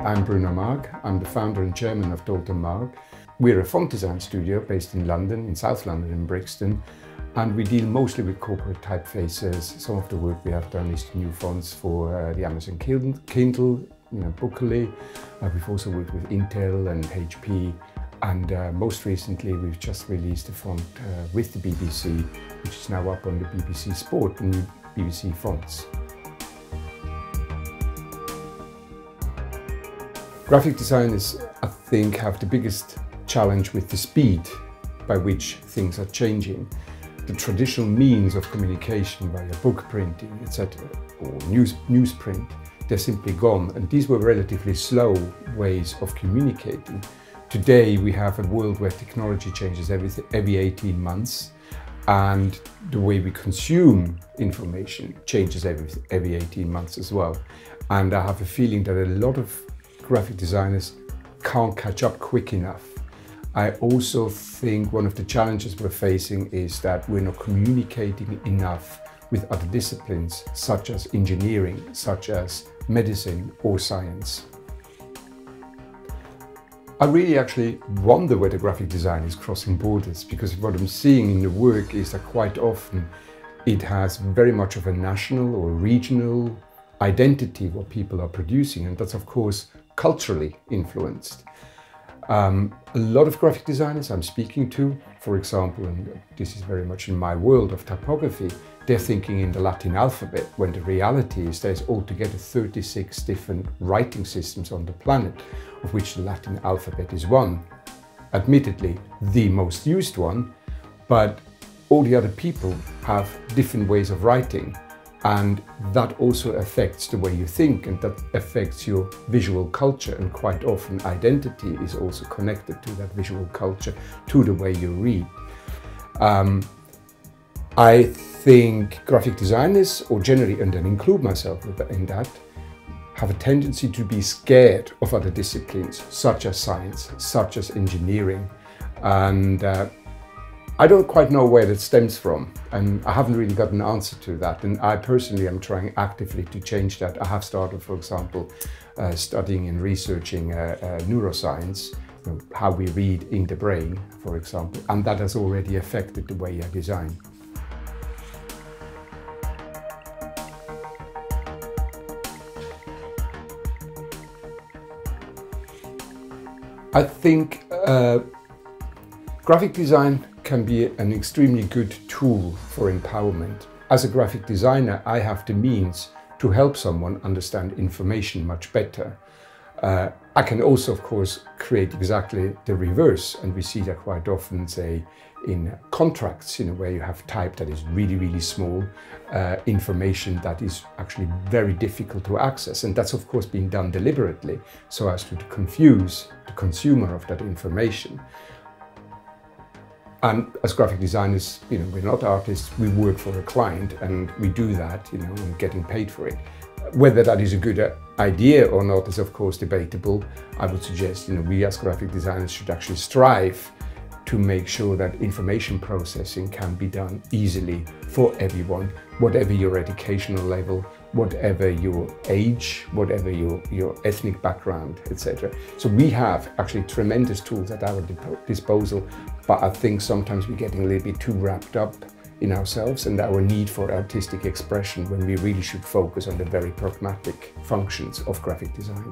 I'm Bruno Maag. I'm the founder and chairman of Dalton Maag. We're a font design studio based in London, in South London, in Brixton, and we deal mostly with corporate typefaces. Some of the work we have done is new fonts for uh, the Amazon Kindle, you know, Bookerly. Uh, we've also worked with Intel and HP, and uh, most recently we've just released a font uh, with the BBC, which is now up on the BBC Sport, new BBC fonts. Graphic designers, I think, have the biggest challenge with the speed by which things are changing. The traditional means of communication via book printing, etc., or news, newsprint, they're simply gone. And these were relatively slow ways of communicating. Today, we have a world where technology changes every, every 18 months and the way we consume information changes every, every 18 months as well. And I have a feeling that a lot of graphic designers can't catch up quick enough I also think one of the challenges we're facing is that we're not communicating enough with other disciplines such as engineering, such as medicine or science. I really actually wonder whether graphic design is crossing borders because what I'm seeing in the work is that quite often it has very much of a national or regional identity what people are producing and that's of course culturally influenced. Um, a lot of graphic designers I'm speaking to, for example, and this is very much in my world of typography, they're thinking in the Latin alphabet when the reality is there's altogether 36 different writing systems on the planet, of which the Latin alphabet is one. Admittedly, the most used one, but all the other people have different ways of writing and that also affects the way you think and that affects your visual culture. And quite often identity is also connected to that visual culture to the way you read. Um, i think graphic designers or generally and then include myself in that have a tendency to be scared of other disciplines such as science such as engineering. And uh, I don't quite know where that stems from, and I haven't really got an answer to that. And I personally am trying actively to change that. I have started, for example, uh, studying and researching uh, uh, neuroscience, you know, how we read in the brain, for example, and that has already affected the way I design. I think uh, graphic design can be an extremely good tool for empowerment. As a graphic designer, I have the means to help someone understand information much better. Uh, I can also, of course, create exactly the reverse, and we see that quite often, say, in contracts, you know, where you have type that is really, really small, uh, information that is actually very difficult to access. And that's, of course, being done deliberately so as to confuse the consumer of that information. And as graphic designers, you know, we're not artists, we work for a client and we do that, you know, and getting paid for it. Whether that is a good uh, idea or not is of course debatable. I would suggest, you know, we as graphic designers should actually strive to make sure that information processing can be done easily for everyone, whatever your educational level, whatever your age, whatever your, your ethnic background, etc. So we have actually tremendous tools at our disposal, but I think sometimes we're getting a little bit too wrapped up in ourselves and our need for artistic expression when we really should focus on the very pragmatic functions of graphic design.